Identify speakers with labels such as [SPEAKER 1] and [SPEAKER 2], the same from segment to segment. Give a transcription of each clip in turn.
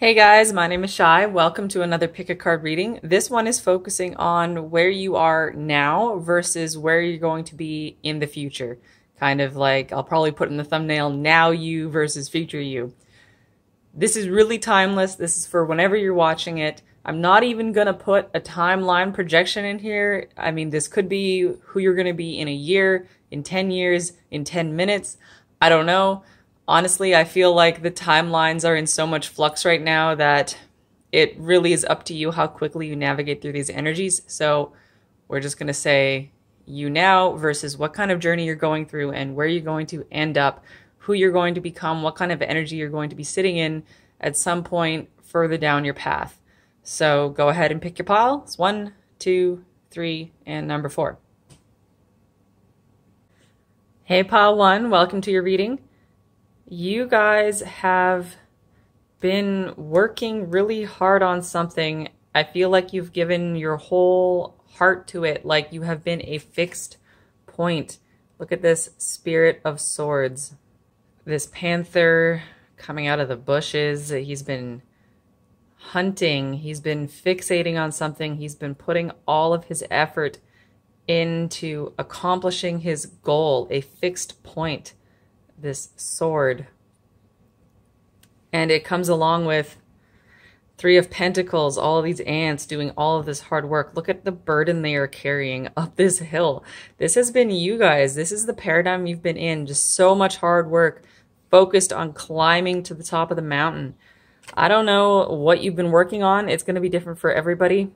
[SPEAKER 1] Hey guys, my name is Shai. Welcome to another pick a card reading. This one is focusing on where you are now versus where you're going to be in the future. Kind of like, I'll probably put in the thumbnail, now you versus future you. This is really timeless. This is for whenever you're watching it. I'm not even going to put a timeline projection in here. I mean, this could be who you're going to be in a year, in 10 years, in 10 minutes. I don't know honestly, I feel like the timelines are in so much flux right now that it really is up to you how quickly you navigate through these energies. So we're just going to say you now versus what kind of journey you're going through and where you're going to end up, who you're going to become, what kind of energy you're going to be sitting in at some point further down your path. So go ahead and pick your pile. It's one, two, three, and number four. Hey, pile one, welcome to your reading you guys have been working really hard on something. I feel like you've given your whole heart to it, like you have been a fixed point. Look at this Spirit of Swords. This panther coming out of the bushes. He's been hunting. He's been fixating on something. He's been putting all of his effort into accomplishing his goal, a fixed point this sword. And it comes along with Three of Pentacles, all of these ants doing all of this hard work. Look at the burden they are carrying up this hill. This has been you guys. This is the paradigm you've been in. Just so much hard work focused on climbing to the top of the mountain. I don't know what you've been working on. It's going to be different for everybody.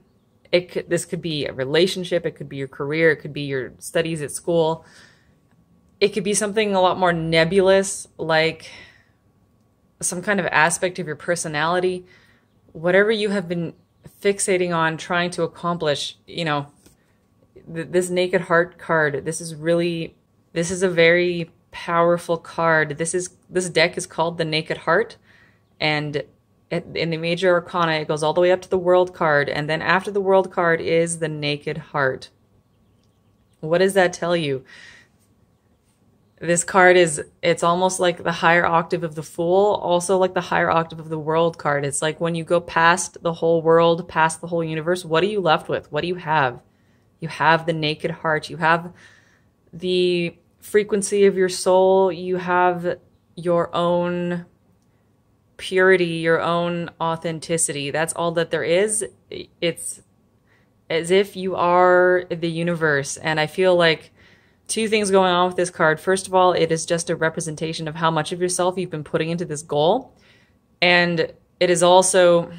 [SPEAKER 1] It could, this could be a relationship. It could be your career. It could be your studies at school it could be something a lot more nebulous, like some kind of aspect of your personality. Whatever you have been fixating on trying to accomplish, you know, th- this Naked Heart card, this is really, this is a very powerful card. This is, this deck is called the Naked Heart. And in the major arcana, it goes all the way up to the world card. And then after the world card is the Naked Heart. What does that tell you? This card is it's almost like the higher octave of the fool also like the higher octave of the world card. It's like when you go past the whole world past the whole universe what are you left with? What do you have? You have the naked heart. You have the frequency of your soul. You have your own purity your own authenticity. That's all that there is. It's as if you are the universe. And i feel like two things going on with this card. First of all, it is just a representation of how much of yourself you've been putting into this goal. And it is also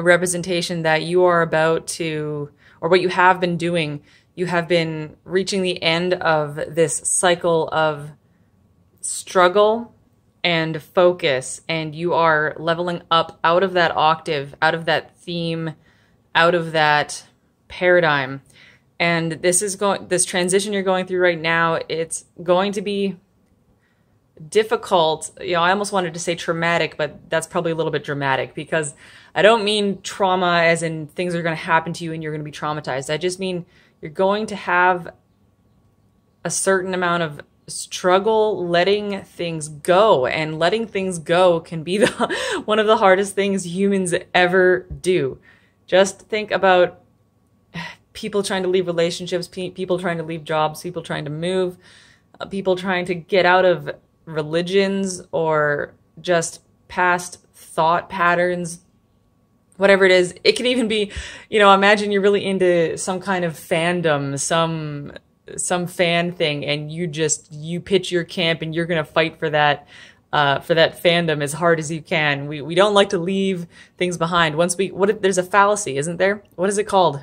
[SPEAKER 1] a representation that you are about to, or what you have been doing, you have been reaching the end of this cycle of struggle and focus, and you are leveling up out of that octave, out of that theme, out of that paradigm and this is going this transition you're going through right now it's going to be difficult. You know i almost wanted to say traumatic but that's probably a little bit dramatic because i don't mean trauma as in things are going to happen to you and you're going to be traumatized. I just mean you're going to have a certain amount of struggle letting things go. And letting things go can be the one of the hardest things humans ever do. Just think about people trying to leave relationships, pe- people trying to leave jobs, people trying to move, uh, people trying to get out of religions or just past thought patterns, whatever it is. It can even be, you know, imagine you're really into some kind of fandom, some some fan thing and you just you pitch your camp and you're going to fight for that uh, for that fandom as hard as you can. We we don't like to leave things behind. Once we what there's a fallacy, isn't there? What is it called?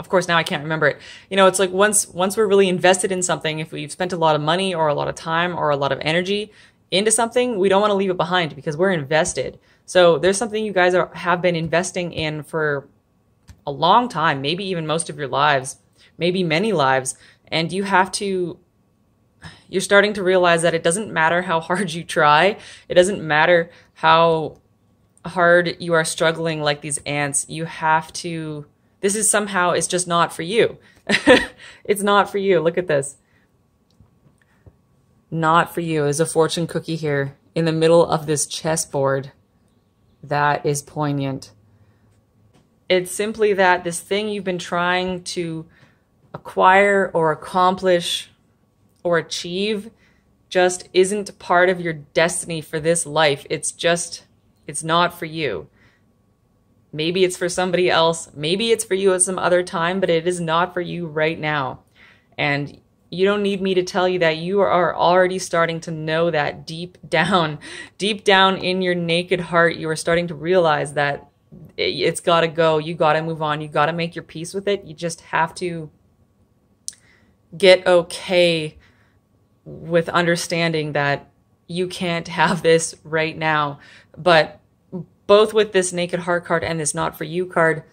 [SPEAKER 1] Of course now I can't remember it. You know, it's like once once we're really invested in something, if we've spent a lot of money or a lot of time or a lot of energy into something, we don't want to leave it behind because we're invested. So there's something you guys are, have been investing in for a long time, maybe even most of your lives, maybe many lives, and you have to you're starting to realize that it doesn't matter how hard you try. It doesn't matter how hard you are struggling like these ants. You have to this is somehow, it's just not for you. it's not for you. Look at this. Not for you is a fortune cookie here. in the middle of this chessboard that is poignant. It's simply that this thing you've been trying to acquire or accomplish or achieve just isn't part of your destiny for this life. It's just, it's not for you. Maybe it's for somebody else. Maybe it's for you at some other time, but it is not for you right now. And you don't need me to tell you that you are already starting to know that deep down, deep down in your naked heart, you are starting to realize that it's got to go. You got to move on. You got to make your peace with it. You just have to get okay with understanding that you can't have this right now. But both with this naked heart card and this not for you card,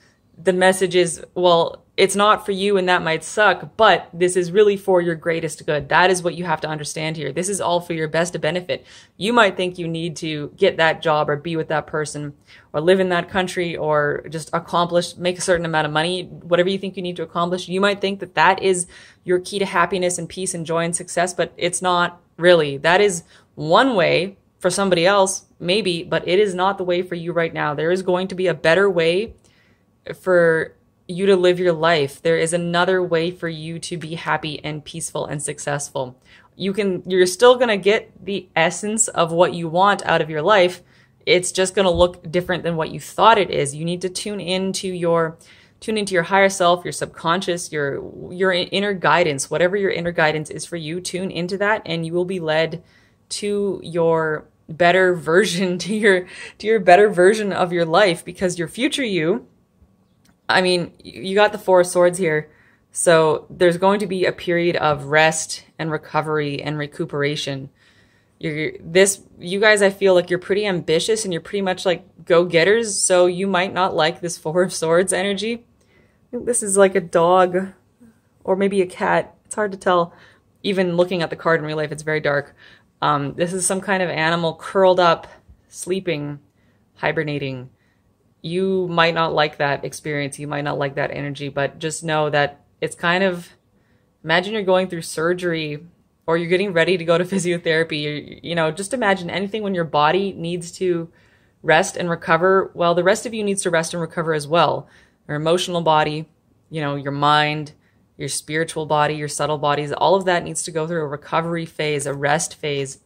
[SPEAKER 1] the message is, well, it's not for you and that might suck, but this is really for your greatest good. That is what you have to understand here. This is all for your best benefit. You might think you need to get that job or be with that person or live in that country or just accomplish, make a certain amount of money, whatever you think you need to accomplish. You might think that that is your key to happiness and peace and joy and success, but it's not really. That is one way for somebody else, maybe, but it is not the way for you right now. There is going to be a better way for you to live your life. There is another way for you to be happy and peaceful and successful. You can, you're still going to get the essence of what you want out of your life. It's just going to look different than what you thought it is. You need to tune into your, tune into your higher self, your subconscious, your, your inner guidance, whatever your inner guidance is for you, tune into that and you will be led to your better version, to your, to your better version of your life because your future you, I mean, you got the Four Swords here. So there's going to be a period of rest and recovery and recuperation. You're this you guys I feel like you're pretty ambitious and you're pretty much like go-getters, so you might not like this Four of Swords energy. This is like a dog or maybe a cat. It's hard to tell. Even looking at the card in real life, it's very dark. Um, this is some kind of animal curled up, sleeping, hibernating you might not like that experience. You might not like that energy, but just know that it's kind of imagine you're going through surgery or you're getting ready to go to physiotherapy. You, you know, just imagine anything when your body needs to rest and recover. Well, the rest of you needs to rest and recover as well. Your emotional body, you know, your mind, your spiritual body, your subtle bodies, all of that needs to go through a recovery phase, a rest phase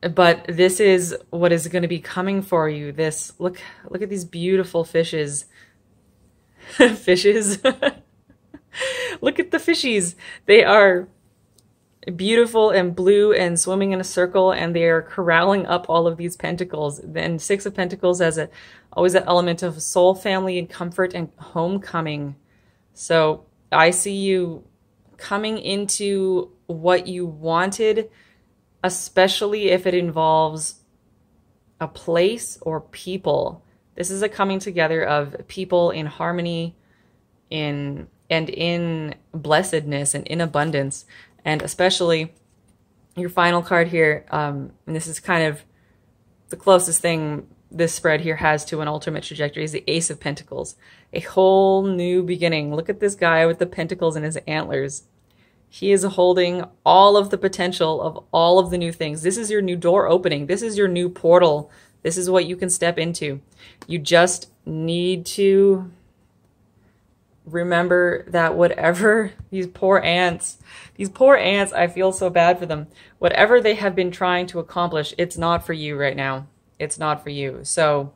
[SPEAKER 1] but this is what is going to be coming for you. This look look at these beautiful fishes. fishes. look at the fishies. They are beautiful and blue and swimming in a circle and they are corralling up all of these pentacles. Then six of pentacles as a always an element of soul, family, and comfort and homecoming. So I see you coming into what you wanted especially if it involves a place or people. This is a coming together of people in harmony, in and in blessedness and in abundance, and especially your final card here. Um, and this is kind of the closest thing this spread here has to an ultimate trajectory is the Ace of Pentacles. A whole new beginning. Look at this guy with the pentacles in his antlers. He is holding all of the potential of all of the new things. This is your new door opening. This is your new portal. This is what you can step into. You just need to remember that whatever these poor ants, these poor ants, I feel so bad for them. Whatever they have been trying to accomplish, it's not for you right now. It's not for you. So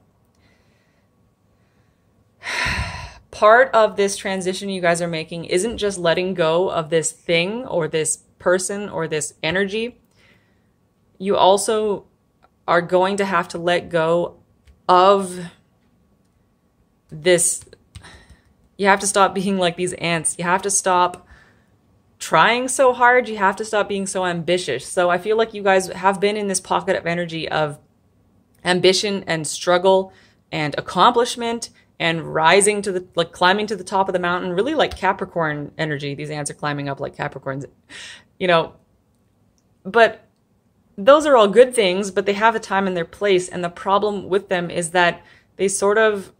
[SPEAKER 1] part of this transition you guys are making isn't just letting go of this thing or this person or this energy. You also are going to have to let go of this. You have to stop being like these ants. You have to stop trying so hard. You have to stop being so ambitious. So I feel like you guys have been in this pocket of energy of ambition and struggle and accomplishment and rising to the like climbing to the top of the mountain really like capricorn energy these ants are climbing up like capricorns you know but those are all good things but they have a time and their place and the problem with them is that they sort of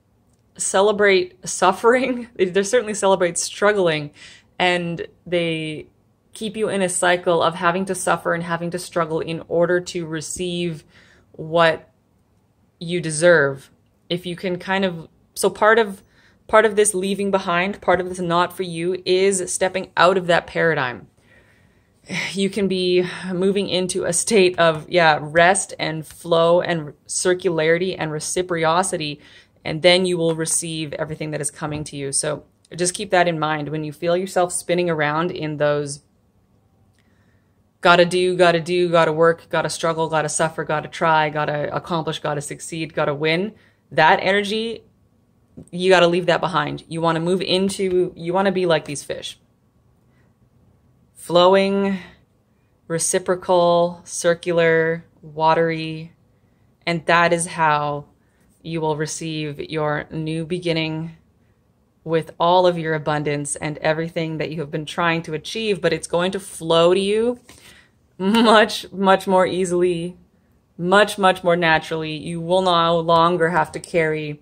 [SPEAKER 1] celebrate suffering they certainly celebrate struggling and they keep you in a cycle of having to suffer and having to struggle in order to receive what you deserve. If you can kind of so part of part of this leaving behind, part of this not for you is stepping out of that paradigm. You can be moving into a state of yeah, rest and flow and circularity and reciprocity and then you will receive everything that is coming to you. So just keep that in mind when you feel yourself spinning around in those gotta do, gotta do, gotta work, gotta struggle, gotta suffer, gotta try, gotta accomplish, gotta succeed, gotta win. That energy, you gotta leave that behind. You wanna move into, you wanna be like these fish. Flowing, reciprocal, circular, watery, and that is how you will receive your new beginning with all of your abundance and everything that you have been trying to achieve, but it's going to flow to you much, much more easily, much, much more naturally. You will no longer have to carry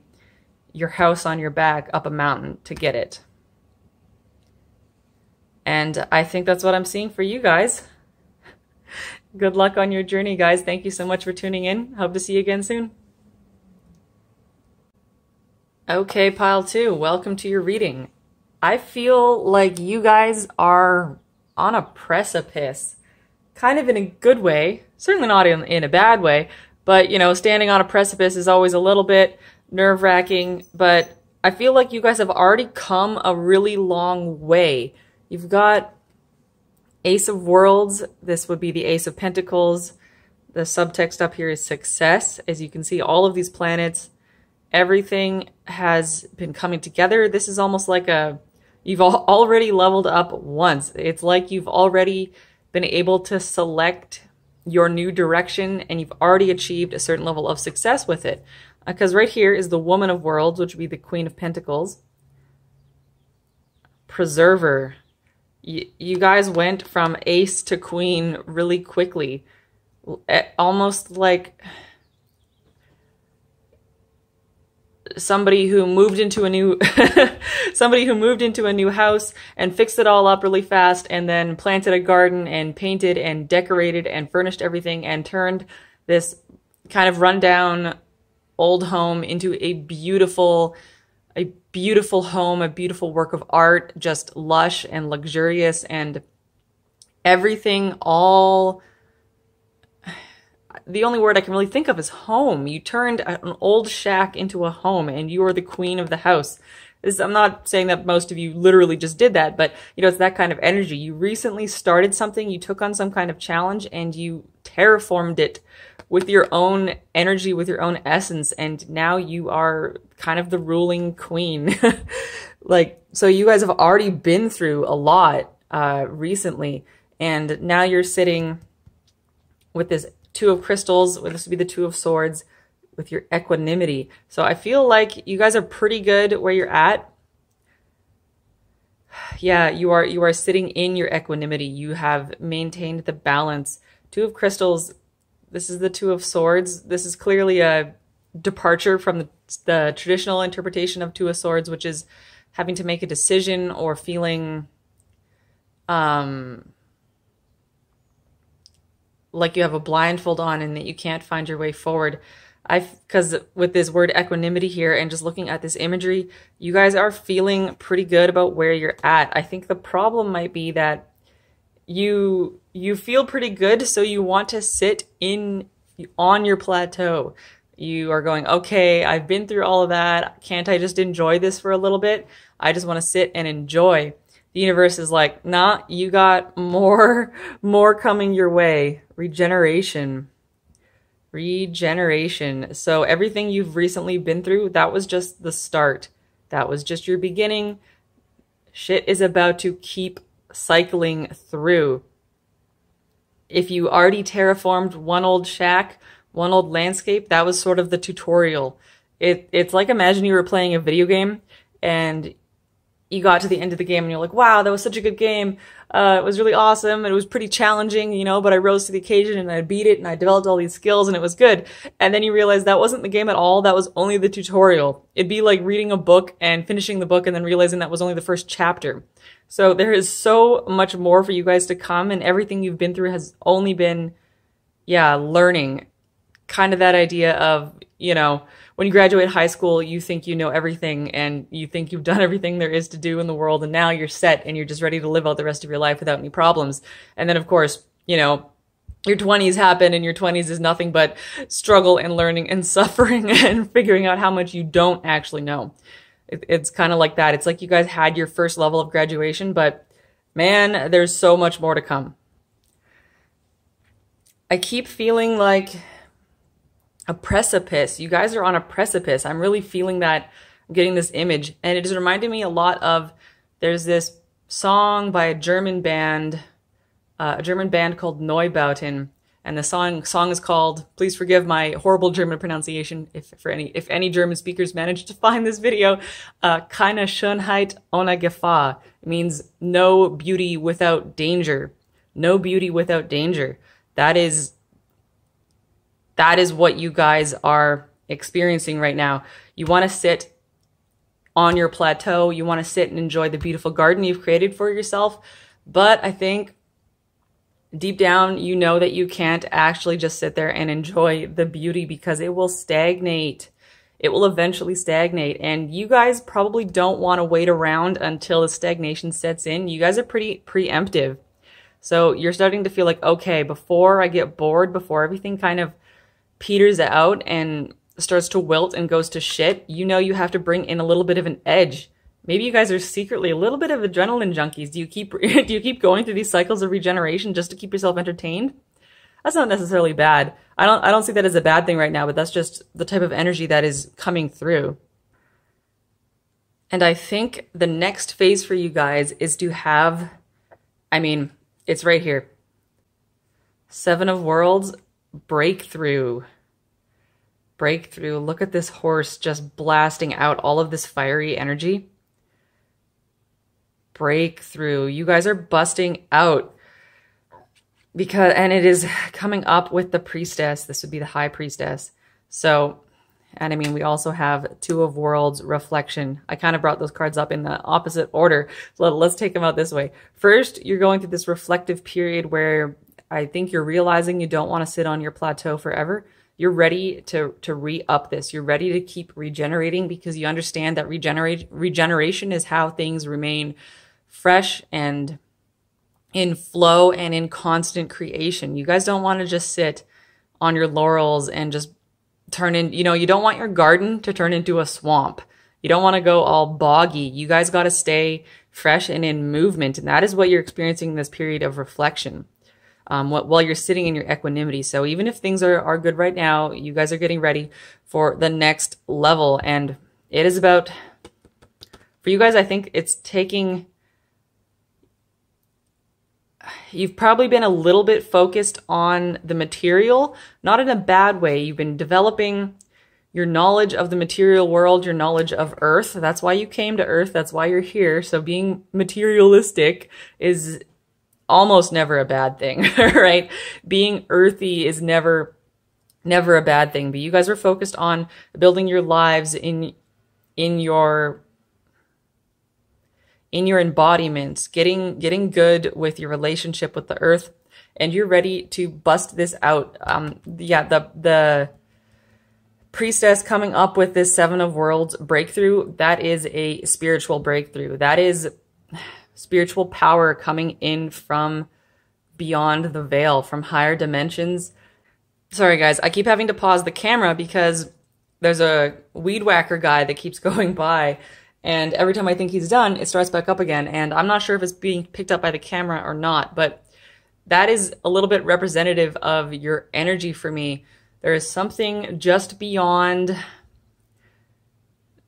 [SPEAKER 1] your house on your back up a mountain to get it. And I think that's what I'm seeing for you guys. Good luck on your journey, guys. Thank you so much for tuning in. Hope to see you again soon. Okay, pile two, welcome to your reading. I feel like you guys are on a precipice, kind of in a good way, certainly not in, in a bad way, but you know, standing on a precipice is always a little bit nerve wracking, but I feel like you guys have already come a really long way. You've got Ace of Worlds, this would be the Ace of Pentacles. The subtext up here is success. As you can see, all of these planets everything has been coming together. This is almost like a, you've already leveled up once. It's like you've already been able to select your new direction and you've already achieved a certain level of success with it. Because uh, right here is the Woman of Worlds, which would be the Queen of Pentacles. Preserver. Y you guys went from ace to queen really quickly. Almost like somebody who moved into a new somebody who moved into a new house and fixed it all up really fast and then planted a garden and painted and decorated and furnished everything and turned this kind of rundown old home into a beautiful a beautiful home, a beautiful work of art, just lush and luxurious and everything all the only word I can really think of is home. You turned an old shack into a home and you are the queen of the house. This, I'm not saying that most of you literally just did that, but you know, it's that kind of energy. You recently started something, you took on some kind of challenge and you terraformed it with your own energy, with your own essence. And now you are kind of the ruling queen. like, so you guys have already been through a lot, uh, recently. And now you're sitting with this Two of Crystals, this would be the Two of Swords with your equanimity. So I feel like you guys are pretty good where you're at. Yeah, you are you are sitting in your equanimity. You have maintained the balance. Two of Crystals, this is the Two of Swords. This is clearly a departure from the, the traditional interpretation of Two of Swords, which is having to make a decision or feeling um like you have a blindfold on and that you can't find your way forward. I because with this word equanimity here and just looking at this imagery, you guys are feeling pretty good about where you're at. I think the problem might be that you you feel pretty good, so you want to sit in on your plateau. You are going, okay, I've been through all of that. Can't I just enjoy this for a little bit? I just want to sit and enjoy the universe is like, nah, you got more, more coming your way. Regeneration. Regeneration. So everything you've recently been through, that was just the start. That was just your beginning. Shit is about to keep cycling through. If you already terraformed one old shack, one old landscape, that was sort of the tutorial. It, it's like imagine you were playing a video game and you got to the end of the game and you're like, wow, that was such a good game. Uh, it was really awesome. It was pretty challenging, you know, but I rose to the occasion and I beat it and I developed all these skills and it was good. And then you realize that wasn't the game at all. That was only the tutorial. It'd be like reading a book and finishing the book and then realizing that was only the first chapter. So there is so much more for you guys to come and everything you've been through has only been, yeah, learning. Kind of that idea of, you know, when you graduate high school, you think you know everything and you think you've done everything there is to do in the world. And now you're set and you're just ready to live out the rest of your life without any problems. And then, of course, you know, your 20s happen and your 20s is nothing but struggle and learning and suffering and figuring out how much you don't actually know. It, it's kind of like that. It's like you guys had your first level of graduation, but man, there's so much more to come. I keep feeling like a precipice. You guys are on a precipice. I'm really feeling that, I'm getting this image. And it is reminding me a lot of, there's this song by a German band, uh, a German band called Neubauten. And the song song is called, please forgive my horrible German pronunciation if for any if any German speakers manage to find this video, uh, keine Schönheit ohne Gefahr. Means no beauty without danger. No beauty without danger. That is that is what you guys are experiencing right now. You want to sit on your plateau. You want to sit and enjoy the beautiful garden you've created for yourself. But I think deep down, you know that you can't actually just sit there and enjoy the beauty because it will stagnate. It will eventually stagnate. And you guys probably don't want to wait around until the stagnation sets in. You guys are pretty preemptive. So you're starting to feel like, okay, before I get bored, before everything kind of peters out and starts to wilt and goes to shit, you know you have to bring in a little bit of an edge. Maybe you guys are secretly a little bit of adrenaline junkies. Do you keep do you keep going through these cycles of regeneration just to keep yourself entertained? That's not necessarily bad. I don't I don't see that as a bad thing right now, but that's just the type of energy that is coming through. And I think the next phase for you guys is to have I mean, it's right here. Seven of Worlds breakthrough. Breakthrough. Look at this horse just blasting out all of this fiery energy. Breakthrough. You guys are busting out. Because, and it is coming up with the priestess. This would be the high priestess. So, and I mean, we also have Two of Worlds Reflection. I kind of brought those cards up in the opposite order. So let's take them out this way. First, you're going through this reflective period where I think you're realizing you don't want to sit on your plateau forever. You're ready to to re-up this. You're ready to keep regenerating because you understand that regenerate regeneration is how things remain fresh and in flow and in constant creation. You guys don't want to just sit on your laurels and just turn in, you know, you don't want your garden to turn into a swamp. You don't want to go all boggy. You guys got to stay fresh and in movement. And that is what you're experiencing in this period of reflection um, while you're sitting in your equanimity. So even if things are, are good right now, you guys are getting ready for the next level. And it is about, for you guys, I think it's taking, you've probably been a little bit focused on the material, not in a bad way. You've been developing your knowledge of the material world, your knowledge of earth. That's why you came to earth. That's why you're here. So being materialistic is almost never a bad thing, right? Being earthy is never never a bad thing, but you guys are focused on building your lives in in your in your embodiments, getting getting good with your relationship with the earth, and you're ready to bust this out. Um, yeah, the the priestess coming up with this seven of worlds breakthrough, that is a spiritual breakthrough. That is spiritual power coming in from beyond the veil, from higher dimensions. Sorry, guys, I keep having to pause the camera because there's a weed whacker guy that keeps going by. And every time I think he's done, it starts back up again. And I'm not sure if it's being picked up by the camera or not, but that is a little bit representative of your energy for me. There is something just beyond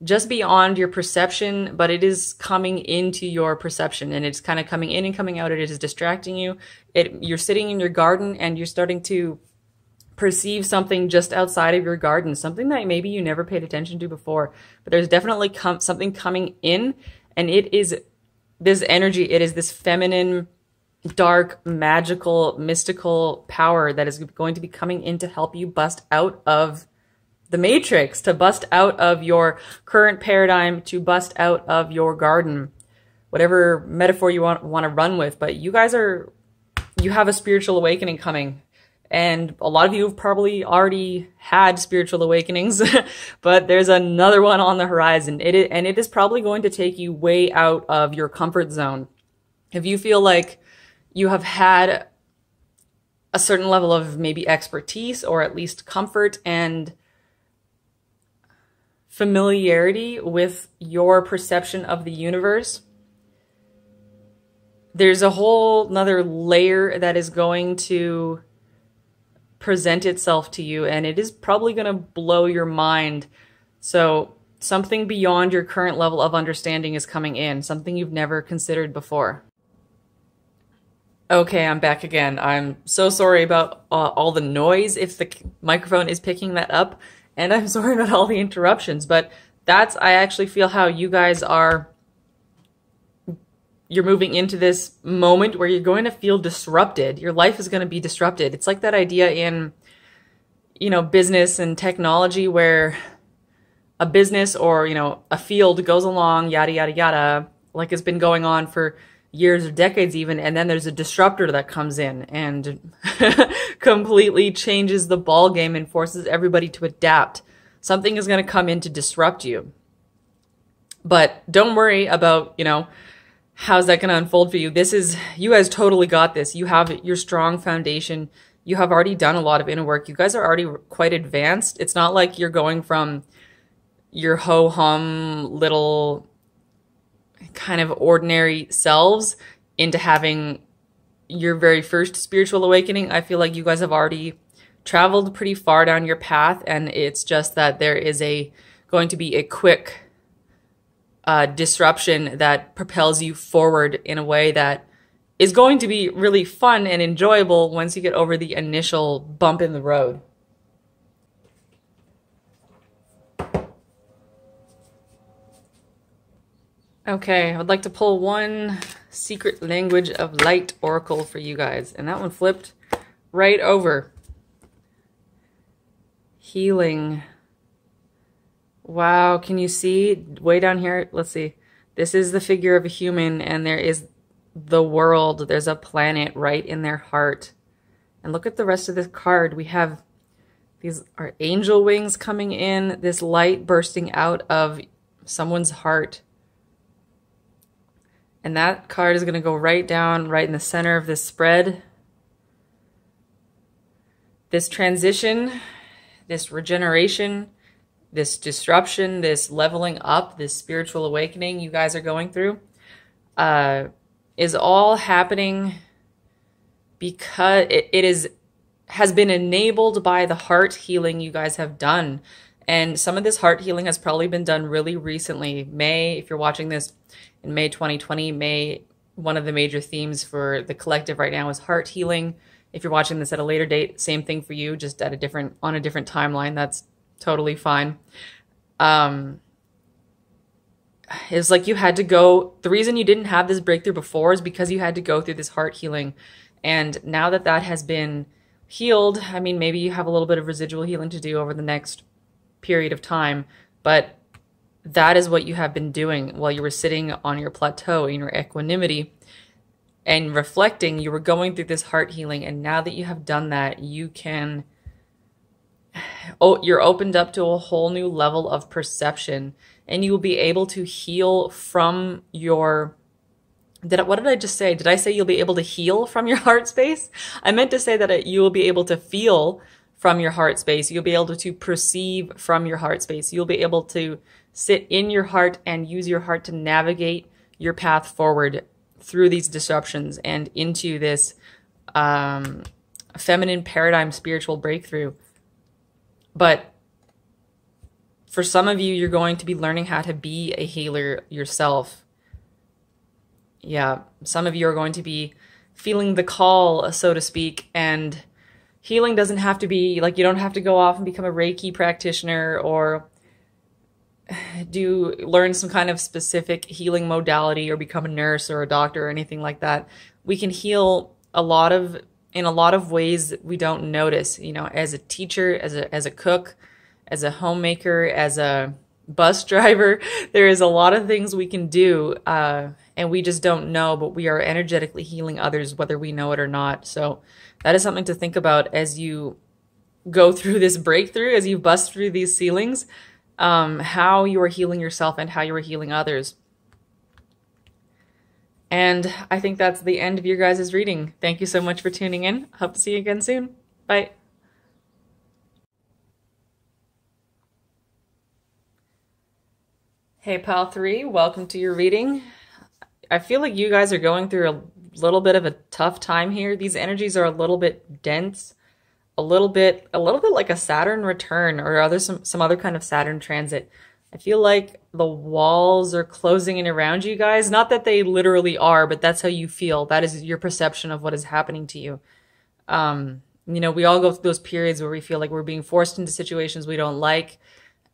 [SPEAKER 1] just beyond your perception, but it is coming into your perception and it's kind of coming in and coming out. It is distracting you. It, you're sitting in your garden and you're starting to perceive something just outside of your garden, something that maybe you never paid attention to before. But there's definitely com- something coming in And it is this energy, it is this feminine, dark, magical, mystical power that is going to be coming in to help you bust out of the matrix, to bust out of your current paradigm, to bust out of your garden, whatever metaphor you want, want to run with. But you guys are, you have a spiritual awakening coming. And a lot of you have probably already had spiritual awakenings, but there's another one on the horizon. It is, and it is probably going to take you way out of your comfort zone. If you feel like you have had a certain level of maybe expertise or at least comfort and familiarity with your perception of the universe, there's a whole another layer that is going to present itself to you and it is probably going to blow your mind. So something beyond your current level of understanding is coming in, something you've never considered before. Okay, I'm back again. I'm so sorry about uh, all the noise if the microphone is picking that up, and I'm sorry about all the interruptions, but that's, I actually feel how you guys are you're moving into this moment where you're going to feel disrupted. Your life is going to be disrupted. It's like that idea in, you know, business and technology where a business or, you know, a field goes along, yada, yada, yada, like it's been going on for years or decades even. And then there's a disruptor that comes in and completely changes the ball game and forces everybody to adapt. Something is going to come in to disrupt you. But don't worry about, you know, how's that going to unfold for you? This is, you guys totally got this. You have your strong foundation. You have already done a lot of inner work. You guys are already quite advanced. It's not like you're going from your ho hum little kind of ordinary selves into having your very first spiritual awakening. I feel like you guys have already traveled pretty far down your path and it's just that there is a going to be a quick uh, disruption that propels you forward in a way that is going to be really fun and enjoyable once you get over the initial bump in the road. Okay, I would like to pull one secret language of light oracle for you guys. And that one flipped right over. Healing. Wow, can you see way down here? Let's see. This is the figure of a human and there is the world. There's a planet right in their heart. And look at the rest of this card. We have these are angel wings coming in, this light bursting out of someone's heart. And that card is going to go right down, right in the center of this spread. This transition, this regeneration, this disruption, this leveling up, this spiritual awakening you guys are going through, uh, is all happening because it, it is has been enabled by the heart healing you guys have done. And some of this heart healing has probably been done really recently. May, if you're watching this in May 2020, May, one of the major themes for the collective right now is heart healing. If you're watching this at a later date, same thing for you, just at a different, on a different timeline. That's totally fine. Um, it's like you had to go, the reason you didn't have this breakthrough before is because you had to go through this heart healing. And now that that has been healed, I mean, maybe you have a little bit of residual healing to do over the next period of time, but that is what you have been doing while you were sitting on your plateau in your equanimity and reflecting. You were going through this heart healing. And now that you have done that, you can oh, you're opened up to a whole new level of perception and you will be able to heal from your did I, what did I just say? Did I say you'll be able to heal from your heart space? I meant to say that you will be able to feel from your heart space. You'll be able to perceive from your heart space. You'll be able to sit in your heart and use your heart to navigate your path forward through these disruptions and into this um, feminine paradigm spiritual breakthrough. But for some of you, you're going to be learning how to be a healer yourself. Yeah, some of you are going to be feeling the call, so to speak, and healing doesn't have to be like you don't have to go off and become a Reiki practitioner or do learn some kind of specific healing modality or become a nurse or a doctor or anything like that, we can heal a lot of in a lot of ways that we don't notice. You know, as a teacher, as a as a cook, as a homemaker, as a bus driver, there is a lot of things we can do, uh, and we just don't know. But we are energetically healing others, whether we know it or not. So that is something to think about as you go through this breakthrough, as you bust through these ceilings, um, how you are healing yourself and how you are healing others. And I think that's the end of your guys' reading. Thank you so much for tuning in. Hope to see you again soon. Bye. Hey, Pal 3, welcome to your reading. I feel like you guys are going through a little bit of a tough time here. These energies are a little bit dense, a little bit a little bit like a Saturn return or other some some other kind of Saturn transit. I feel like the walls are closing in around you guys. Not that they literally are, but that's how you feel. That is your perception of what is happening to you. Um, you know, we all go through those periods where we feel like we're being forced into situations we don't like,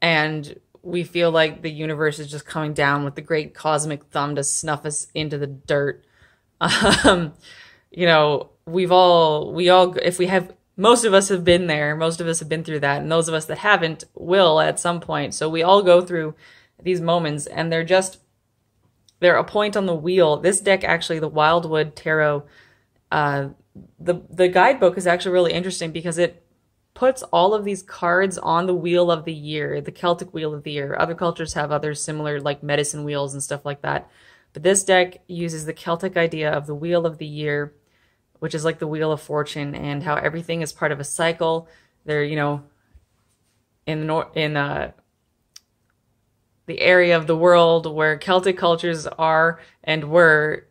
[SPEAKER 1] and we feel like the universe is just coming down with the great cosmic thumb to snuff us into the dirt. Um, you know, we've all, we all, if we have, most of us have been there, most of us have been through that, and those of us that haven't will at some point. So we all go through these moments, and they're just, they're a point on the wheel. This deck, actually, the Wildwood Tarot, uh, the the guidebook is actually really interesting because it puts all of these cards on the wheel of the year, the Celtic wheel of the year. Other cultures have other similar like medicine wheels and stuff like that. But this deck uses the Celtic idea of the wheel of the year, which is like the wheel of fortune and how everything is part of a cycle. They're, you know, in the in uh the area of the world where Celtic cultures are and were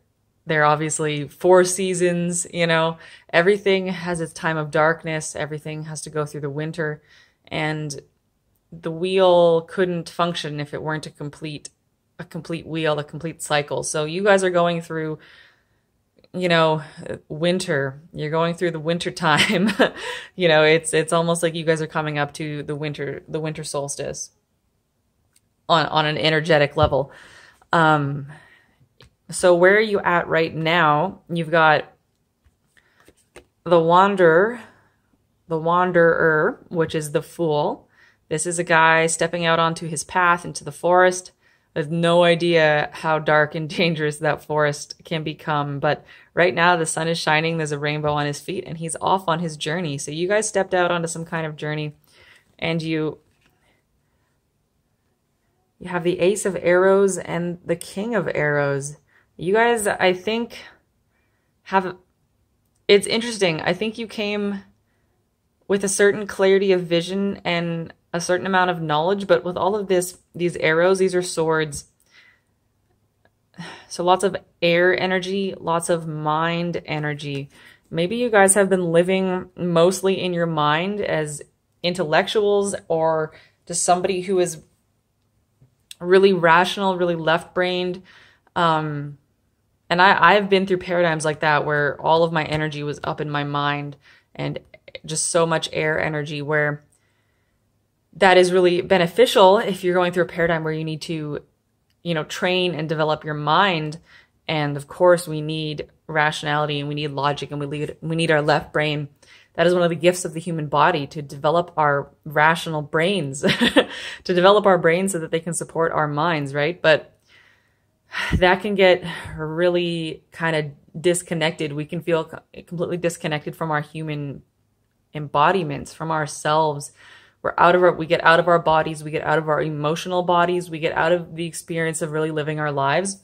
[SPEAKER 1] they're obviously four seasons, you know, everything has its time of darkness, everything has to go through the winter, and the wheel couldn't function if it weren't a complete a complete wheel, a complete cycle. So you guys are going through you know, winter. You're going through the winter time. you know, it's it's almost like you guys are coming up to the winter the winter solstice on on an energetic level. Um so where are you at right now? You've got the wanderer, the wanderer, which is the fool. This is a guy stepping out onto his path into the forest. With no idea how dark and dangerous that forest can become. But right now, the sun is shining. There's a rainbow on his feet, and he's off on his journey. So you guys stepped out onto some kind of journey, and you you have the Ace of Arrows and the King of Arrows. You guys, I think, have. It's interesting. I think you came with a certain clarity of vision and a certain amount of knowledge, but with all of this, these arrows, these are swords. So lots of air energy, lots of mind energy. Maybe you guys have been living mostly in your mind as intellectuals or just somebody who is really rational, really left brained. Um, and I, I've been through paradigms like that where all of my energy was up in my mind and just so much air energy where that is really beneficial if you're going through a paradigm where you need to, you know, train and develop your mind. And of course, we need rationality and we need logic and we need, we need our left brain. That is one of the gifts of the human body to develop our rational brains, to develop our brains so that they can support our minds, right? But that can get really kind of disconnected. We can feel completely disconnected from our human embodiments, from ourselves. We're out of our, we get out of our bodies, we get out of our emotional bodies, we get out of the experience of really living our lives.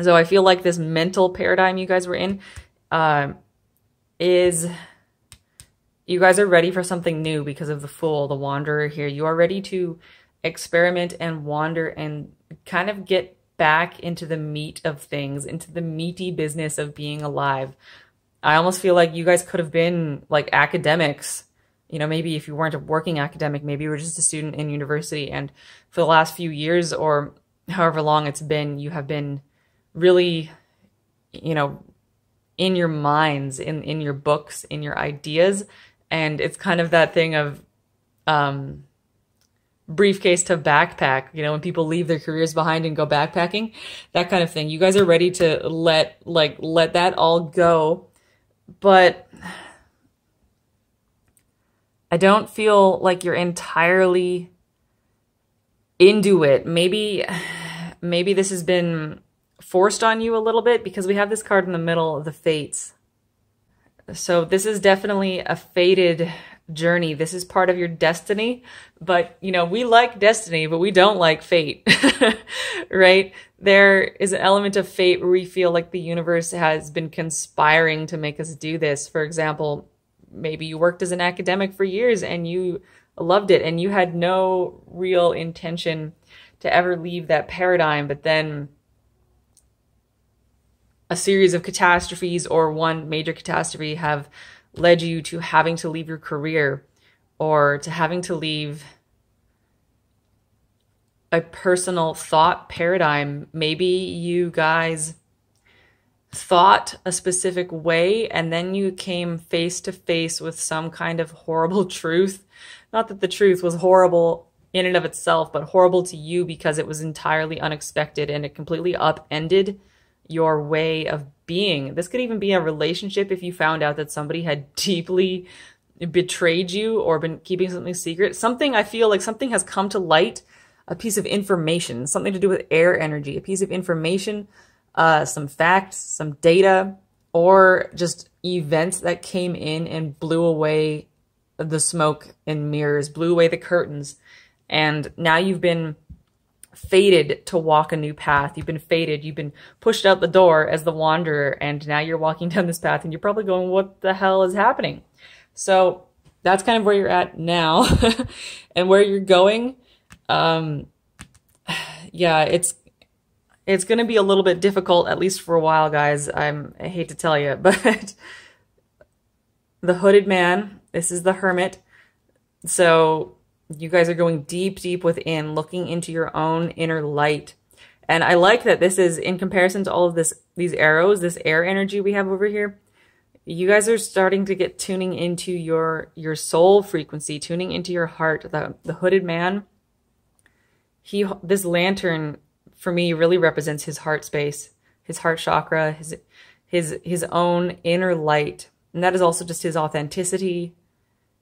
[SPEAKER 1] So I feel like this mental paradigm you guys were in uh, is you guys are ready for something new because of the fool, the wanderer here. You are ready to experiment and wander and kind of get back into the meat of things, into the meaty business of being alive. I almost feel like you guys could have been like academics. You know, maybe if you weren't a working academic, maybe you were just a student in university. And for the last few years or however long it's been, you have been really, you know, in your minds, in, in your books, in your ideas. And it's kind of that thing of, um, briefcase to backpack, you know, when people leave their careers behind and go backpacking, that kind of thing. You guys are ready to let like let that all go. But I don't feel like you're entirely into it. Maybe maybe this has been forced on you a little bit because we have this card in the middle of the fates. So this is definitely a fated journey. This is part of your destiny. But, you know, we like destiny, but we don't like fate, right? There is an element of fate where we feel like the universe has been conspiring to make us do this. For example, maybe you worked as an academic for years and you loved it and you had no real intention to ever leave that paradigm, but then a series of catastrophes or one major catastrophe have led you to having to leave your career or to having to leave a personal thought paradigm. Maybe you guys thought a specific way and then you came face to face with some kind of horrible truth. Not that the truth was horrible in and of itself, but horrible to you because it was entirely unexpected and it completely upended your way of being. This could even be a relationship if you found out that somebody had deeply betrayed you or been keeping something secret. Something I feel like something has come to light, a piece of information, something to do with air energy, a piece of information, uh, some facts, some data, or just events that came in and blew away the smoke and mirrors, blew away the curtains. And now you've been fated to walk a new path. You've been fated. You've been pushed out the door as the wanderer, and now you're walking down this path, and you're probably going, "What the hell is happening?" So that's kind of where you're at now, and where you're going. Um, yeah, it's it's going to be a little bit difficult, at least for a while, guys. I'm I hate to tell you, but the hooded man. This is the hermit. So you guys are going deep, deep within, looking into your own inner light. And I like that this is in comparison to all of this, these arrows, this air energy we have over here. You guys are starting to get tuning into your, your soul frequency, tuning into your heart. The, the hooded man, he, this lantern for me really represents his heart space, his heart chakra, his, his, his own inner light. And that is also just his authenticity,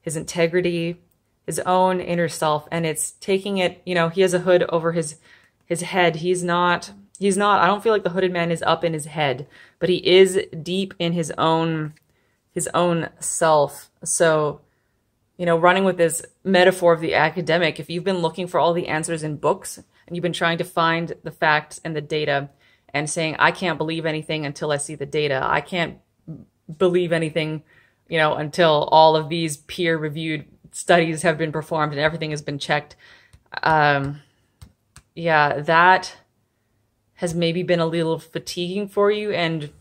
[SPEAKER 1] his integrity, his own inner self. And it's taking it you know he has a hood over his his head. He's not he's not i don't feel like the hooded man is up in his head but he is deep in his own his own self. So you know running with this metaphor of the academic if you've been looking for all the answers in books and you've been trying to find the facts and the data and saying i can't believe anything until i see the data i can't believe anything you know until all of these peer reviewed studies have been performed and everything has been checked. Um, yeah, that has maybe been a little fatiguing for you and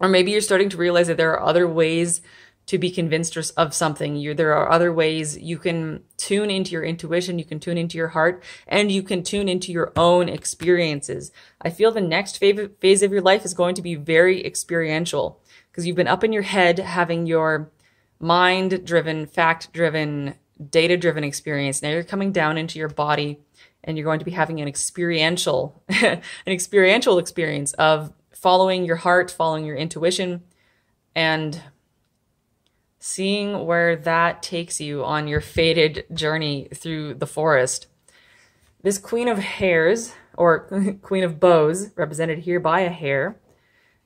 [SPEAKER 1] or maybe you're starting to realize that there are other ways to be convinced of something. You, there are other ways you can tune into your intuition, you can tune into your heart, and you can tune into your own experiences. I feel the next phase of your life is going to be very experiential because you've been up in your head having your mind driven, fact driven, data driven experience. Now you're coming down into your body and you're going to be having an experiential, an experiential experience of following your heart, following your intuition, and seeing where that takes you on your fated journey through the forest. This Queen of Hares, or Queen of Bows, represented here by a hare,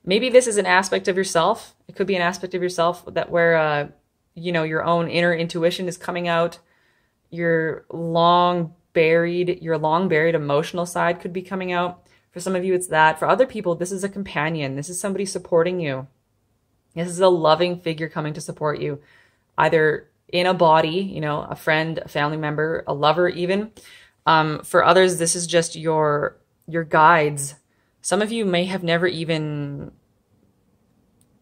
[SPEAKER 1] maybe this is an aspect of yourself. It could be an aspect of yourself that where uh, you know, your own inner intuition is coming out. Your long buried, your long buried emotional side could be coming out. For some of you, it's that. For other people, this is a companion. This is somebody supporting you. This is a loving figure coming to support you, either in a body, you know, a friend, a family member, a lover, even. Um, for others, this is just your your guides. Some of you may have never even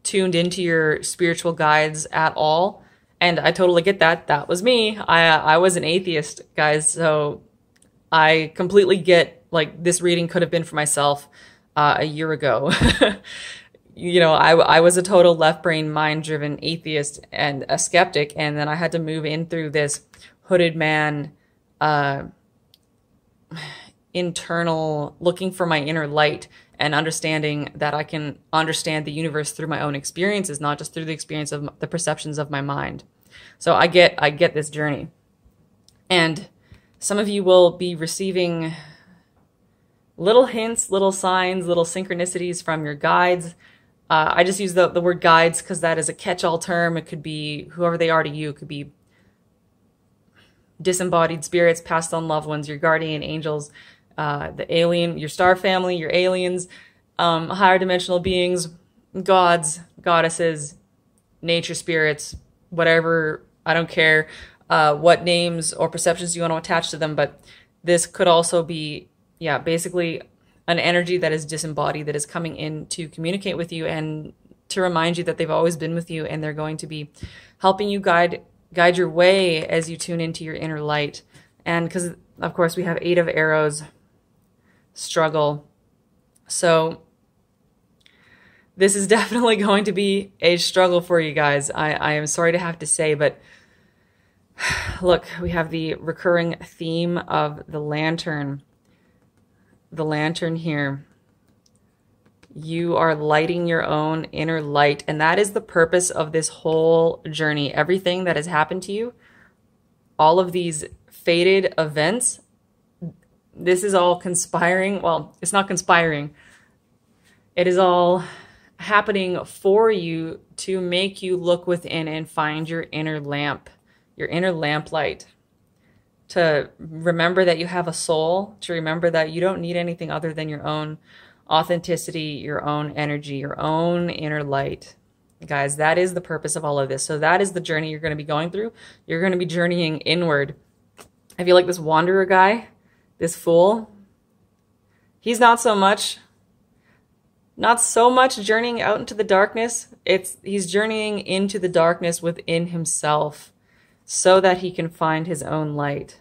[SPEAKER 1] tuned into your spiritual guides at all and I totally get that. That was me. I I was an atheist, guys. So I completely get like this reading could have been for myself uh, a year ago. you know, I I was a total left brain, mind driven atheist and a skeptic, and then I had to move in through this hooded man uh, internal, looking for my inner light and understanding that I can understand the universe through my own experiences, not just through the experience of the perceptions of my mind. So I get, I get this journey. And some of you will be receiving little hints, little signs, little synchronicities from your guides. Uh, I just use the, the word guides because that is a catch all term. It could be whoever they are to you, it could be disembodied spirits, passed on loved ones, your guardian angels, uh, the alien, your star family, your aliens, um, higher dimensional beings, gods, goddesses, nature spirits, whatever, I don't care uh, what names or perceptions you want to attach to them, but this could also be, yeah, basically an energy that is disembodied that is coming in to communicate with you and to remind you that they've always been with you and they're going to be helping you guide guide your way as you tune into your inner light. And because of course we have eight of arrows struggle. So this is definitely going to be a struggle for you guys. I, I am sorry to have to say, but look, we have the recurring theme of the lantern. The lantern here. You are lighting your own inner light. And that is the purpose of this whole journey. Everything that has happened to you, all of these fated events this is all conspiring. Well, it's not conspiring. It is all happening for you to make you look within and find your inner lamp, your inner lamplight. To remember that you have a soul, to remember that you don't need anything other than your own authenticity, your own energy, your own inner light. Guys, that is the purpose of all of this. So that is the journey you're going to be going through. You're going to be journeying inward. I feel like this wanderer guy this fool, he's not so much not so much journeying out into the darkness. It's he's journeying into the darkness within himself so that he can find his own light.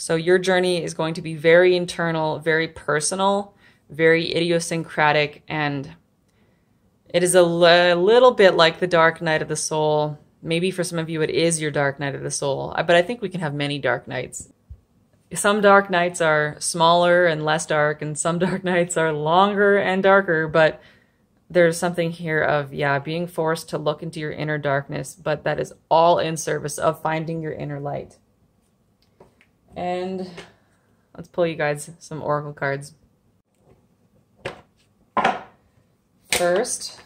[SPEAKER 1] So your journey is going to be very internal, very personal, very idiosyncratic, and it is a little bit like the dark night of the soul. Maybe for some of you it is your dark night of the soul, uh, but I think we can have many dark nights some dark nights are smaller and less dark, and some dark nights are longer and darker, but there's something here of, yeah, being forced to look into your inner darkness, but that is all in service of finding your inner light. And let's pull you guys some oracle cards. First,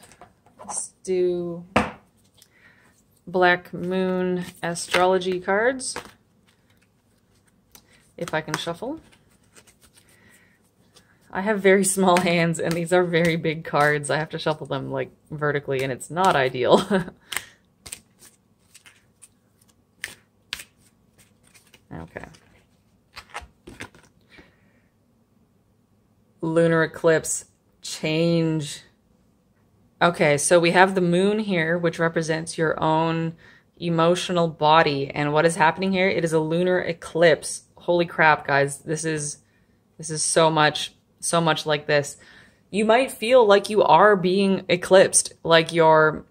[SPEAKER 1] let's do Black Moon astrology cards if I can shuffle. I have very small hands and these are very big cards. I have to shuffle them like vertically and it's not ideal. okay. Lunar eclipse change. Okay, so we have the moon here, which represents your own emotional body. And what is happening here? It is a lunar eclipse holy crap, guys, this is this is so much so much like this. You might feel like you are being eclipsed, like your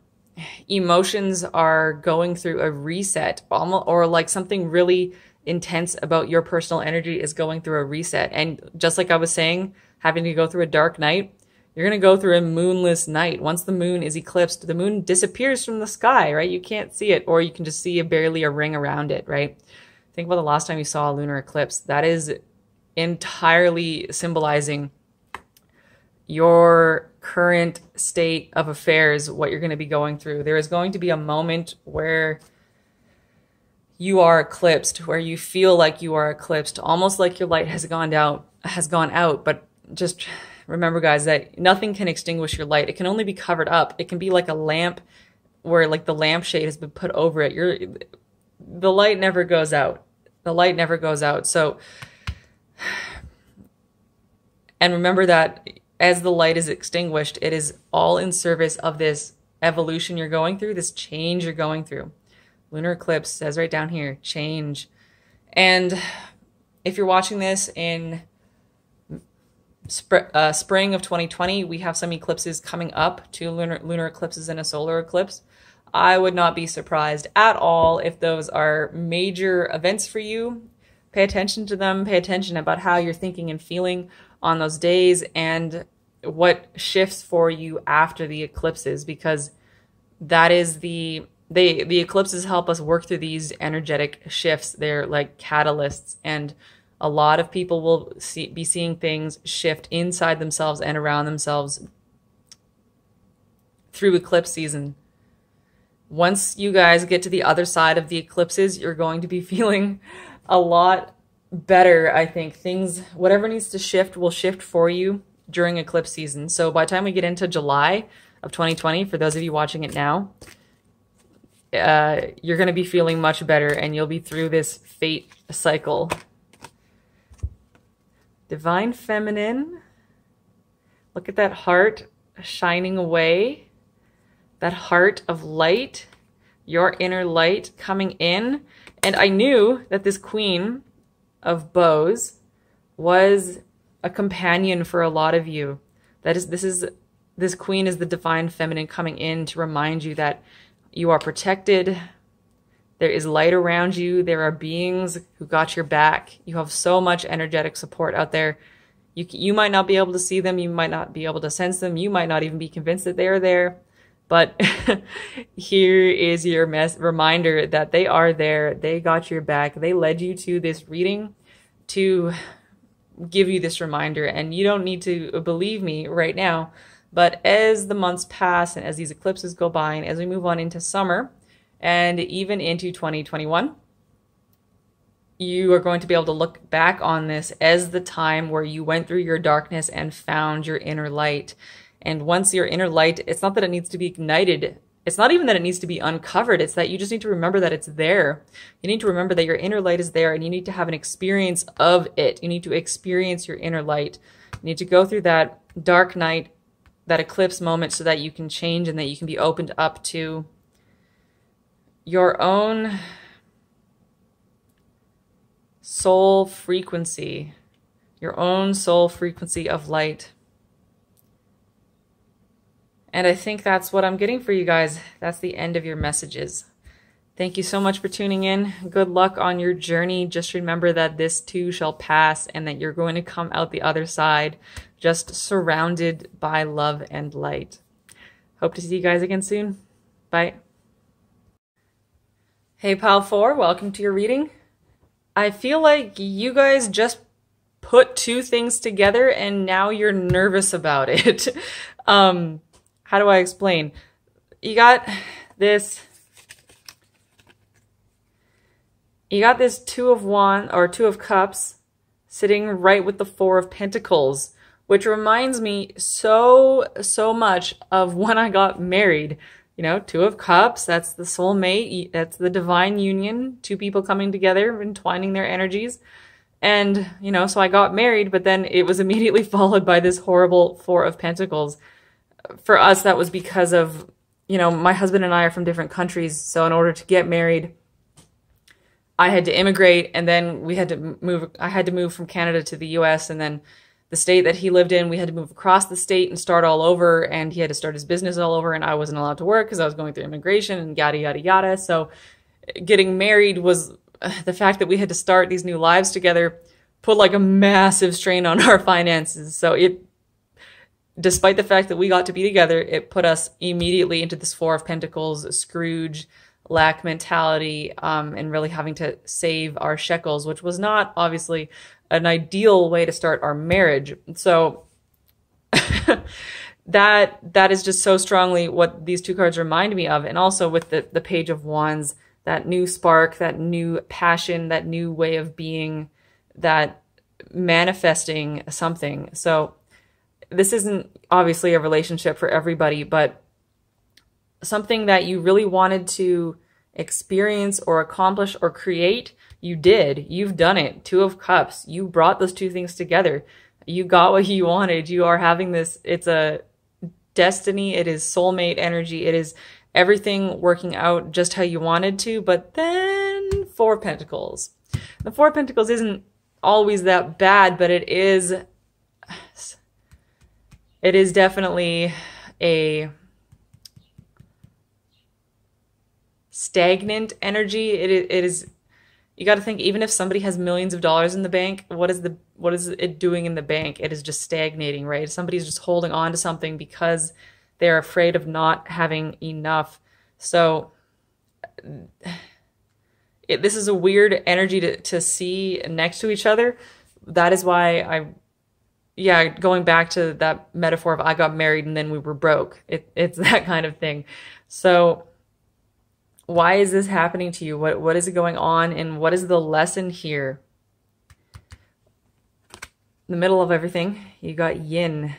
[SPEAKER 1] emotions are going through a reset, or like something really intense about your personal energy is going through a reset. And just like I was saying, having to go through a dark night, you're going to go through a moonless night. Once the moon is eclipsed, the moon disappears from the sky, right? You can't see it, or you can just see a, barely a ring around it, right? Think about the last time you saw a lunar eclipse. That is entirely symbolizing your current state of affairs, what you're going to be going through. There is going to be a moment where you are eclipsed, where you feel like you are eclipsed, almost like your light has gone out, has gone out, but just remember guys that nothing can extinguish your light. It can only be covered up. It can be like a lamp where like the lampshade has been put over it. You're the light never goes out. The light never goes out. So, and remember that as the light is extinguished, it is all in service of this evolution you're going through, this change you're going through. Lunar eclipse says right down here, change. And if you're watching this in sp uh, spring of 2020, we have some eclipses coming up, two lunar, lunar eclipses and a solar eclipse. I would not be surprised at all if those are major events for you. Pay attention to them, pay attention about how you're thinking and feeling on those days and what shifts for you after the eclipses because that is the they the eclipses help us work through these energetic shifts. They're like catalysts and a lot of people will see, be seeing things shift inside themselves and around themselves through eclipse season. Once you guys get to the other side of the eclipses, you're going to be feeling a lot better, I think. Things, whatever needs to shift will shift for you during eclipse season. So by the time we get into July of 2020, for those of you watching it now, uh, you're going to be feeling much better and you'll be through this fate cycle. Divine Feminine. Look at that heart shining away. That heart of light, your inner light coming in. And I knew that this Queen of Bows was a companion for a lot of you. That is, this is, this Queen is the Divine Feminine coming in to remind you that you are protected. There is light around you. There are beings who got your back. You have so much energetic support out there. You, you might not be able to see them. You might not be able to sense them. You might not even be convinced that they're there. But here is your mess reminder that they are there. They got your back. They led you to this reading to give you this reminder. And you don't need to believe me right now but as the months pass and as these eclipses go by and as we move on into summer and even into 2021, you are going to be able to look back on this as the time where you went through your darkness and found your inner light. And once your inner light, it's not that it needs to be ignited. It's not even that it needs to be uncovered. It's that you just need to remember that it's there. You need to remember that your inner light is there and you need to have an experience of it. You need to experience your inner light. You need to go through that dark night that eclipse moment so that you can change and that you can be opened up to your own soul frequency, your own soul frequency of light. And I think that's what I'm getting for you guys. That's the end of your messages. Thank you so much for tuning in. Good luck on your journey. Just remember that this too shall pass and that you're going to come out the other side just surrounded by love and light. Hope to see you guys again soon. Bye. Hey, Pal 4, welcome to your reading. I feel like you guys just put two things together and now you're nervous about it. um, how do I explain? You got this you got this two of wands or two of cups sitting right with the four of pentacles which reminds me so, so much of when I got married. You know, Two of Cups, that's the soulmate, that's the divine union, two people coming together, entwining their energies. And, you know, so I got married, but then it was immediately followed by this horrible Four of Pentacles. For us, that was because of, you know, my husband and I are from different countries. So in order to get married, I had to immigrate and then we had to move, I had to move from Canada to the US and then the state that he lived in, we had to move across the state and start all over, and he had to start his business all over, and I wasn't allowed to work because I was going through immigration and yada yada yada. So, getting married was uh, the fact that we had to start these new lives together put like a massive strain on our finances. So it, despite the fact that we got to be together, it put us immediately into this Four of Pentacles, Scrooge, lack mentality, um, and really having to save our shekels, which was not obviously an ideal way to start our marriage. So that that is just so strongly what these two cards remind me of. And also with the, the page of wands, that new spark, that new passion, that new way of being, that manifesting something. So this isn't obviously a relationship for everybody, but something that you really wanted to experience or accomplish or create you did. You've done it. Two of Cups. You brought those two things together. You got what you wanted. You are having this. It's a destiny. It is soulmate energy. It is everything working out just how you wanted to. But then Four Pentacles. The Four Pentacles isn't always that bad, but it is. It is definitely a stagnant energy. It, it is, you got to think, even if somebody has millions of dollars in the bank, what is the, what is it doing in the bank? It is just stagnating, right? Somebody's just holding on to something because they're afraid of not having enough. So, it, this is a weird energy to, to see next to each other. That is why I, yeah, going back to that metaphor of I got married and then we were broke. It, it's that kind of thing. So, why is this happening to you? What what is it going on, and what is the lesson here? In the middle of everything, you got yin.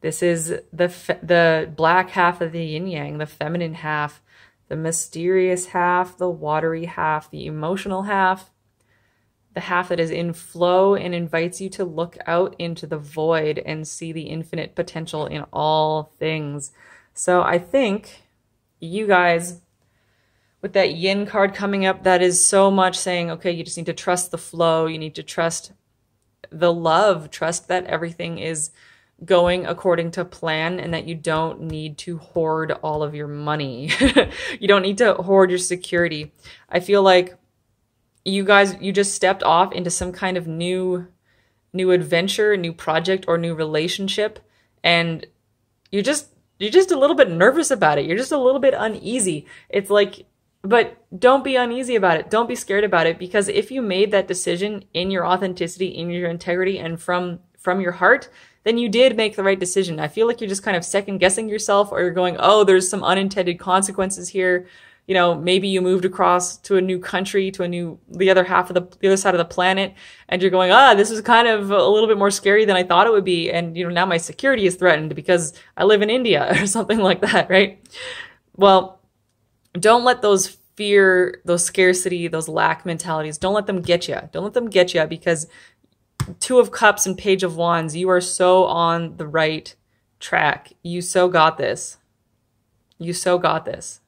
[SPEAKER 1] This is the the black half of the yin yang, the feminine half the mysterious half, the watery half, the emotional half, the half that is in flow and invites you to look out into the void and see the infinite potential in all things. So I think you guys, with that yin card coming up, that is so much saying, okay, you just need to trust the flow. You need to trust the love, trust that everything is going according to plan and that you don't need to hoard all of your money. you don't need to hoard your security. I feel like you guys you just stepped off into some kind of new new adventure, new project or new relationship and you're just you're just a little bit nervous about it. You're just a little bit uneasy. It's like but don't be uneasy about it. Don't be scared about it because if you made that decision in your authenticity, in your integrity and from from your heart, then you did make the right decision. I feel like you're just kind of second guessing yourself or you're going, oh, there's some unintended consequences here. You know, maybe you moved across to a new country, to a new, the other half of the, the other side of the planet, and you're going, ah, this is kind of a little bit more scary than I thought it would be. And, you know, now my security is threatened because I live in India or something like that, right? Well, don't let those fear, those scarcity, those lack mentalities, don't let them get you. Don't let them get you because Two of Cups and Page of Wands, you are so on the right track. You so got this. You so got this.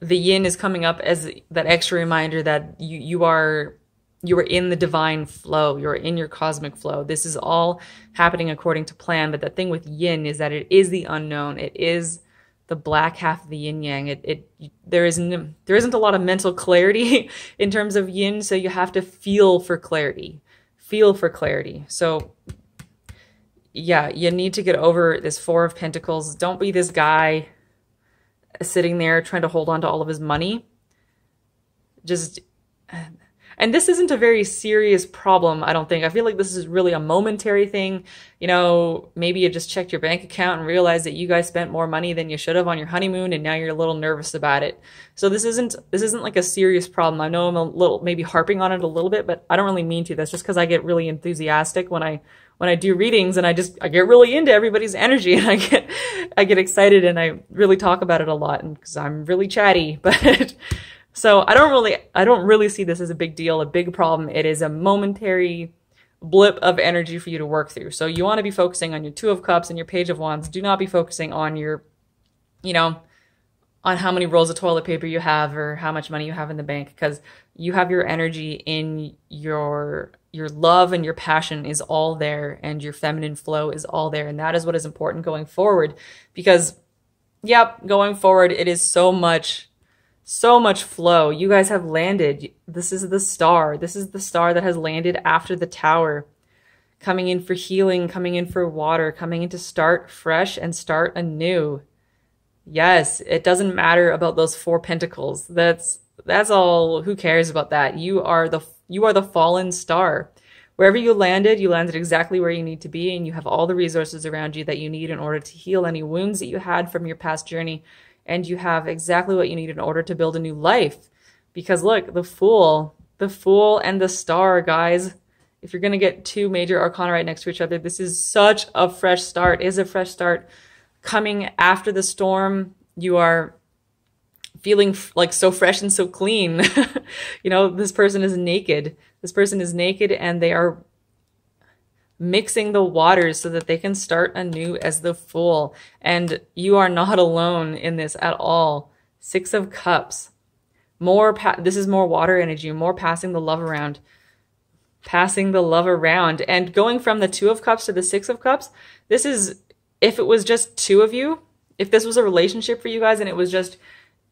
[SPEAKER 1] The yin is coming up as that extra reminder that you you are you are in the divine flow. You're in your cosmic flow. This is all happening according to plan. But the thing with yin is that it is the unknown. It is the black half of the yin yang. It, it there isn't there isn't a lot of mental clarity in terms of yin, so you have to feel for clarity. Feel for clarity. So yeah, you need to get over this four of pentacles. Don't be this guy sitting there trying to hold on to all of his money. Just and this isn't a very serious problem, I don't think. I feel like this is really a momentary thing. You know, maybe you just checked your bank account and realized that you guys spent more money than you should have on your honeymoon and now you're a little nervous about it. So this isn't this isn't like a serious problem. I know I'm a little maybe harping on it a little bit, but I don't really mean to. That's just cuz I get really enthusiastic when I when I do readings and I just I get really into everybody's energy and I get I get excited and I really talk about it a lot and cuz I'm really chatty, but so I don't really, I don't really see this as a big deal, a big problem. It is a momentary blip of energy for you to work through. So you want to be focusing on your two of cups and your page of wands. Do not be focusing on your, you know, on how many rolls of toilet paper you have or how much money you have in the bank because you have your energy in your your love and your passion is all there and your feminine flow is all there and that is what is important going forward because yep going forward it is so much so much flow. You guys have landed. This is the star. This is the star that has landed after the tower. Coming in for healing, coming in for water, coming in to start fresh and start anew. Yes, it doesn't matter about those four pentacles. That's that's all who cares about that. You are the you are the fallen star. Wherever you landed, you landed exactly where you need to be and you have all the resources around you that you need in order to heal any wounds that you had from your past journey and you have exactly what you need in order to build a new life. Because look, the Fool, the Fool and the Star, guys. If you're going to get two major arcana right next to each other, this is such a fresh start. It is a fresh start. Coming after the storm, you are feeling like so fresh and so clean. you know, this person is naked. This person is naked and they are mixing the waters so that they can start anew as the Fool. And you are not alone in this at all. Six of Cups. More, this is more water energy, more passing the love around. Passing the love around. And going from the Two of Cups to the Six of Cups, this is, if it was just two of you, if this was a relationship for you guys and it was just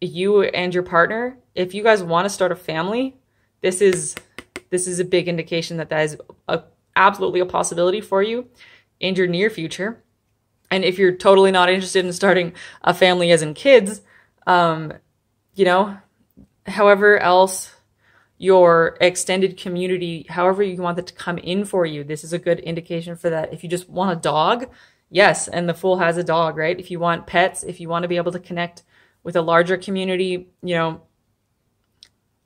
[SPEAKER 1] you and your partner, if you guys want to start a family, this is this is a big indication that that is a, absolutely a possibility for you in your near future. And if you're totally not interested in starting a family as in kids, um, you know, however else your extended community, however you want that to come in for you, this is a good indication for that. If you just want a dog, yes, and the fool has a dog, right? If you want pets, if you want to be able to connect with a larger community, you know,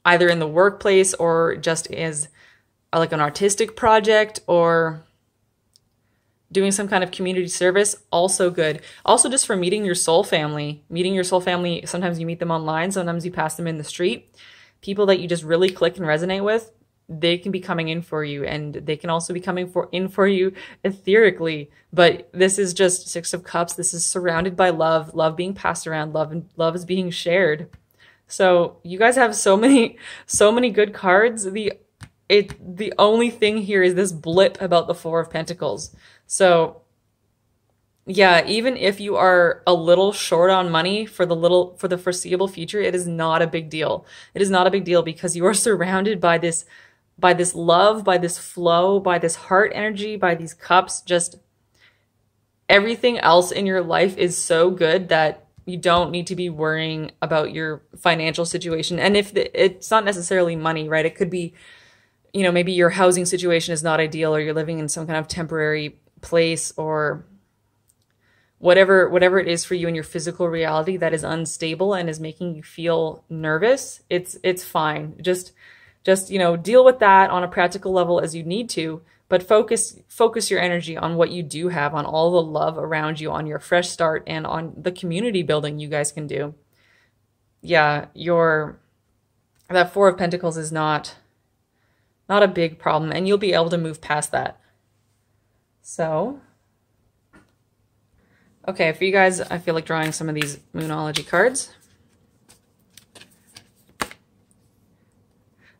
[SPEAKER 1] either in the workplace or just as like an artistic project or doing some kind of community service also good. Also just for meeting your soul family. Meeting your soul family sometimes you meet them online sometimes you pass them in the street. People that you just really click and resonate with they can be coming in for you and they can also be coming for in for you etherically. But this is just six of cups. This is surrounded by love love being passed around love and love is being shared. So you guys have so many, so many good cards. The it the only thing here is this blip about the Four of Pentacles. So yeah, even if you are a little short on money for the little for the foreseeable future, it is not a big deal. It is not a big deal because you are surrounded by this by this love, by this flow, by this heart energy, by these cups, just everything else in your life is so good that you don't need to be worrying about your financial situation. And if the, it's not necessarily money, right? It could be, you know, maybe your housing situation is not ideal or you're living in some kind of temporary place or whatever whatever it is for you in your physical reality that is unstable and is making you feel nervous it's it's fine. Just just you know deal with that on a practical level as you need to but focus focus your energy on what you do have on all the love around you on your fresh start and on the community building you guys can do. Yeah your that four of pentacles is not not a big problem and you'll be able to move past that so okay for you guys i feel like drawing some of these moonology cards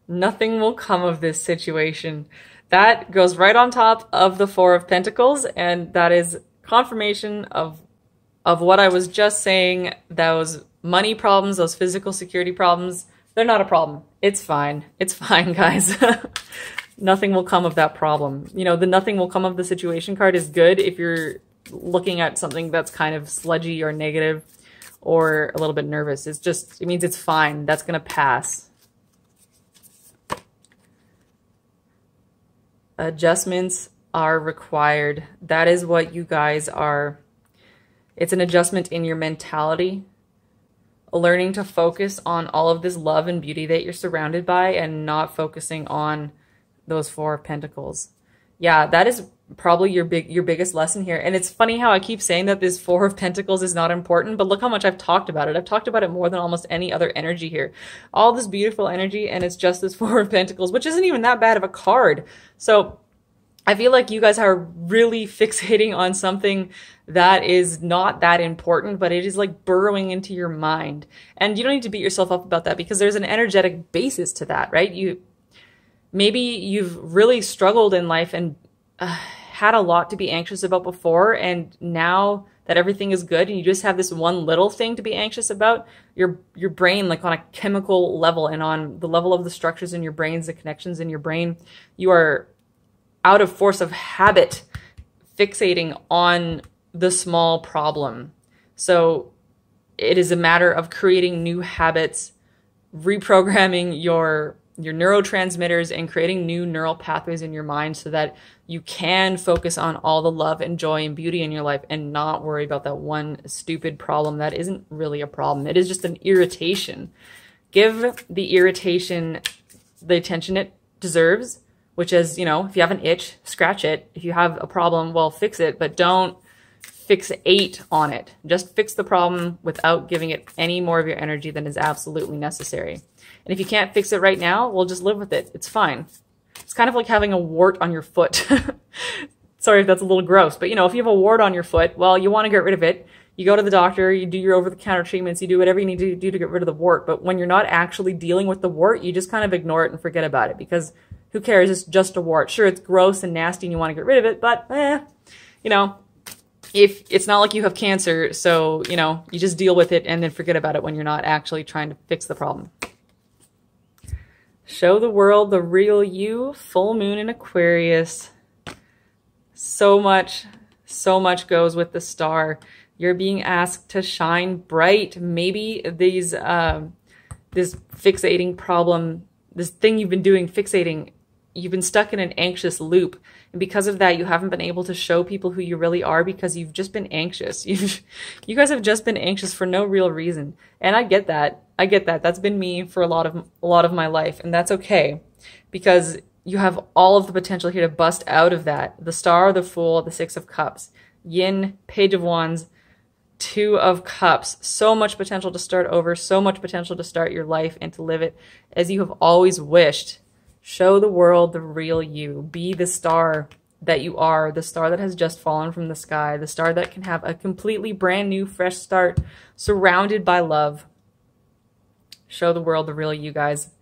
[SPEAKER 1] nothing will come of this situation that goes right on top of the Four of Pentacles, and that is confirmation of of what I was just saying. Those money problems, those physical security problems, they're not a problem. It's fine. It's fine, guys. nothing will come of that problem. You know, the nothing will come of the situation card is good if you're looking at something that's kind of sludgy or negative or a little bit nervous. It's just, it means it's fine. That's going to pass. adjustments are required. That is what you guys are. It's an adjustment in your mentality, learning to focus on all of this love and beauty that you're surrounded by and not focusing on those four of pentacles. Yeah, that is probably your big your biggest lesson here. And it's funny how I keep saying that this four of pentacles is not important, but look how much I've talked about it. I've talked about it more than almost any other energy here. All this beautiful energy and it's just this four of pentacles, which isn't even that bad of a card. So I feel like you guys are really fixating on something that is not that important, but it is like burrowing into your mind. And you don't need to beat yourself up about that because there's an energetic basis to that, right? You maybe you've really struggled in life and uh, had a lot to be anxious about before and now that everything is good and you just have this one little thing to be anxious about your your brain like on a chemical level and on the level of the structures in your brains the connections in your brain you are out of force of habit fixating on the small problem so it is a matter of creating new habits reprogramming your your neurotransmitters and creating new neural pathways in your mind so that you can focus on all the love and joy and beauty in your life and not worry about that one stupid problem that isn't really a problem. It is just an irritation. Give the irritation the attention it deserves, which is, you know, if you have an itch, scratch it. If you have a problem, well, fix it, but don't fixate on it. Just fix the problem without giving it any more of your energy than is absolutely necessary. And if you can't fix it right now, well, just live with it. It's fine. It's kind of like having a wart on your foot. Sorry if that's a little gross, but you know, if you have a wart on your foot, well, you want to get rid of it. You go to the doctor, you do your over the counter treatments, you do whatever you need to do to get rid of the wart. But when you're not actually dealing with the wart, you just kind of ignore it and forget about it because who cares? It's just a wart. Sure, it's gross and nasty and you want to get rid of it, but eh, you know, if it's not like you have cancer, so, you know, you just deal with it and then forget about it when you're not actually trying to fix the problem. Show the world the real you, full moon in Aquarius. So much, so much goes with the star. You're being asked to shine bright. Maybe these, um, this fixating problem, this thing you've been doing, fixating, you've been stuck in an anxious loop and because of that, you haven't been able to show people who you really are because you've just been anxious. You've, you guys have just been anxious for no real reason. And I get that. I get that. That's been me for a lot of, a lot of my life. And that's okay because you have all of the potential here to bust out of that. The star, the fool, the six of cups, yin, page of wands, two of cups. So much potential to start over, so much potential to start your life and to live it as you have always wished. Show the world the real you. Be the star that you are, the star that has just fallen from the sky, the star that can have a completely brand new, fresh start, surrounded by love. Show the world the real you, guys.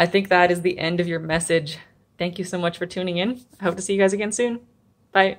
[SPEAKER 1] I think that is the end of your message. Thank you so much for tuning in. I hope to see you guys again soon. Bye.